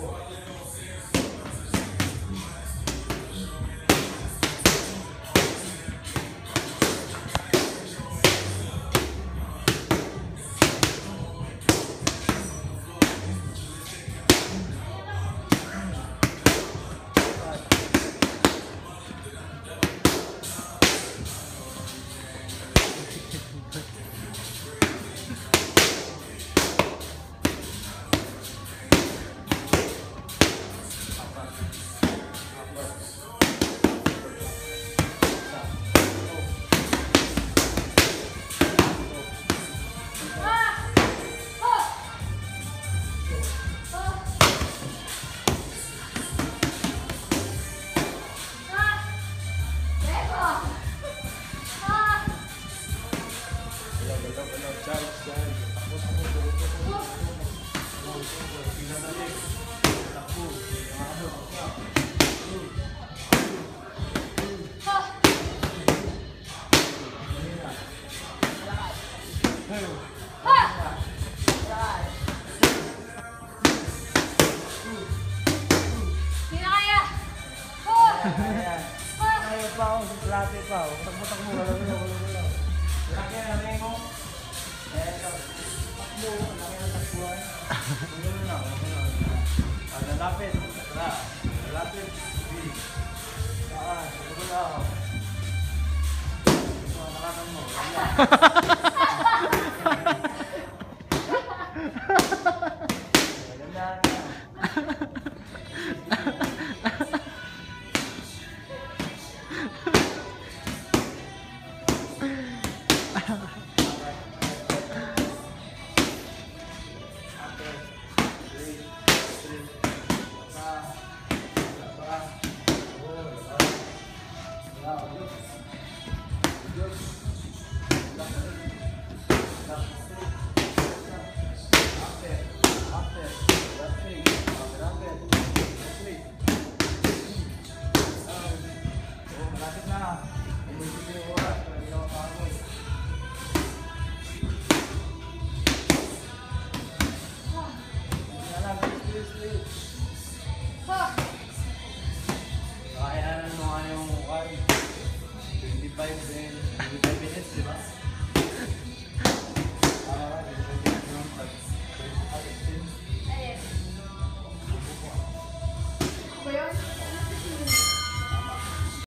before. Ayaw pa ako, suplate pa ako. Takbo-takbo, wala wala wala wala. Laki. Eh, takbo, laki na 55 din. 55 minutes, di ba?